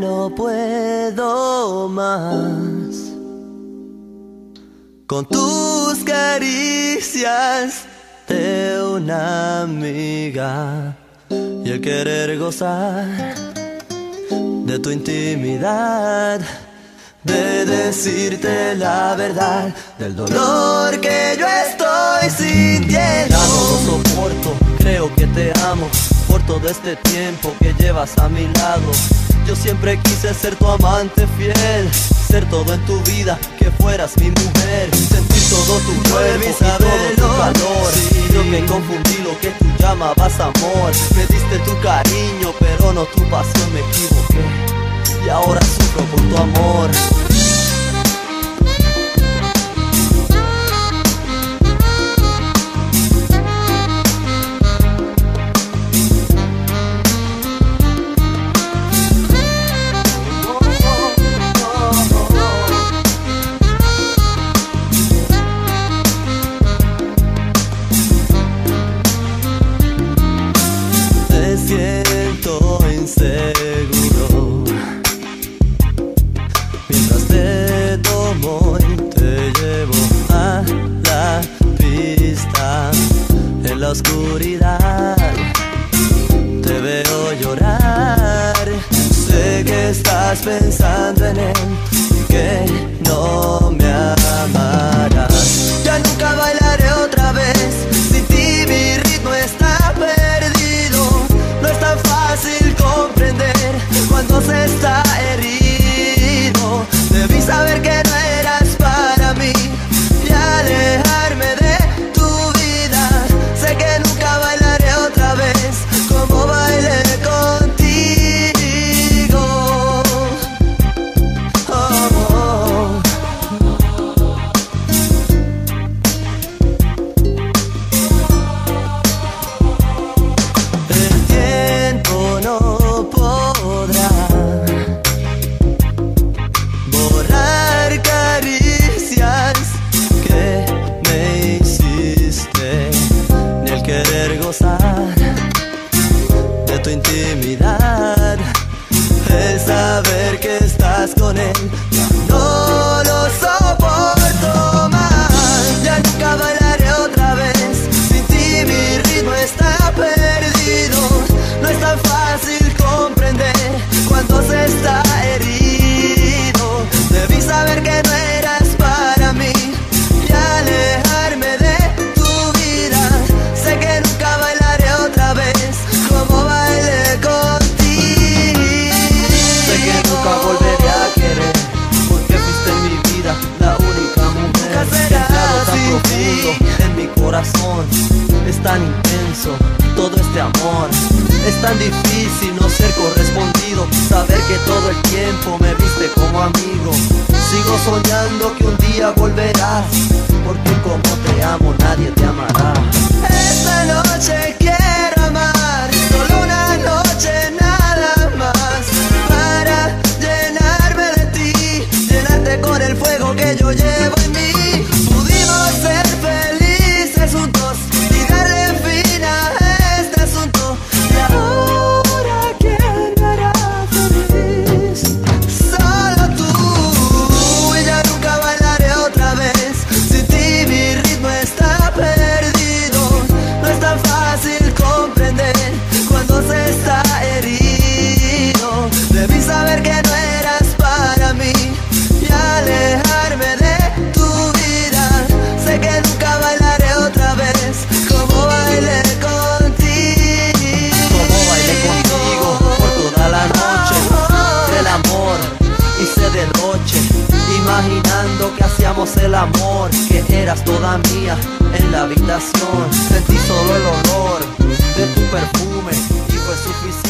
no puedo más. Con tus caricias de una amiga y el querer gozar de tu intimidad, de decirte la verdad del dolor que yo estoy. por todo este tiempo que llevas a mi lado. Yo siempre quise ser tu amante fiel, ser todo en tu vida, que fueras mi mujer, sentir todo tu cuerpo y todo tu calor. Sí. Yo me confundí lo que tú llamabas amor, me diste tu cariño, pero no tu pasión, me equivoqué y ahora sufro por tu amor. estás pensando en él y que no عوض کنه es tan intenso, todo este amor. Es tan difícil no ser correspondido, saber que todo el tiempo me viste como amigo. Sigo soñando que un día volverás. mía en la habitación. Sentí solo el olor de tu perfume y fue suficiente.